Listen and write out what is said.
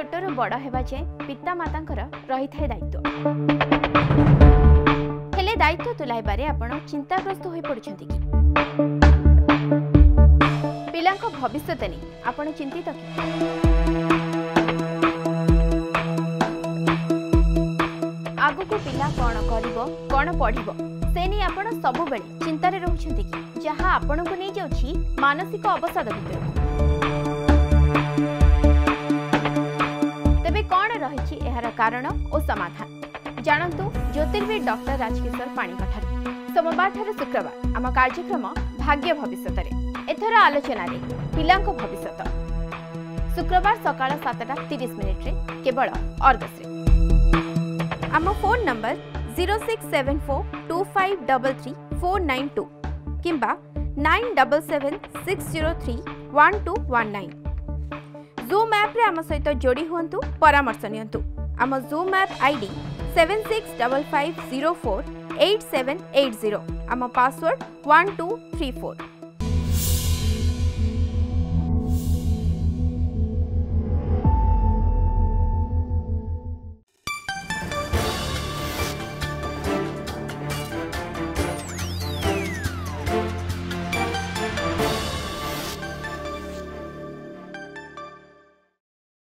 ଛୋଟରୁ ବଡ଼ ହେବା ଯାଏଁ ପିତାମାତାଙ୍କର ରହିଥାଏ ଦାୟିତ୍ୱ ହେଲେ ଦାୟିତ୍ୱ ତୁଲାଇବାରେ ଆପଣ ଚିନ୍ତାଗ୍ରସ୍ତ ହୋଇପଡ଼ୁଛନ୍ତି କି ପିଲାଙ୍କ ଭବିଷ୍ୟତ ନେଇ ଆପଣ ଚିନ୍ତିତ କି ଆଗକୁ ପିଲା କ'ଣ କରିବ କ'ଣ ପଢ଼ିବ ସେ ନେଇ ଆପଣ ସବୁବେଳେ ଚିନ୍ତାରେ ରହୁଛନ୍ତି କି ଯାହା ଆପଣଙ୍କୁ ନେଇଯାଉଛି ମାନସିକ ଅବସାଦ ଭିତରେ यार कारण और समाधान जानतु ज्योतिर्विद डर राजकिशोर पाणी सोमवार शुक्रवार आम कार्यक्रम भाग्य भविष्य एथर आलोचन पा भविष्य शुक्रवार सका सतटा तीस मिनिट्रे केवल अर्गश्रे आम phone number zero six seven four two five double three four nine two कि nine double seven six zero three one two one nine zoom आप्रे सहित जोड़ी हूँ परामर्श नि I'm ama Zoom app ID four eight seven eight zero. I'm a password 1234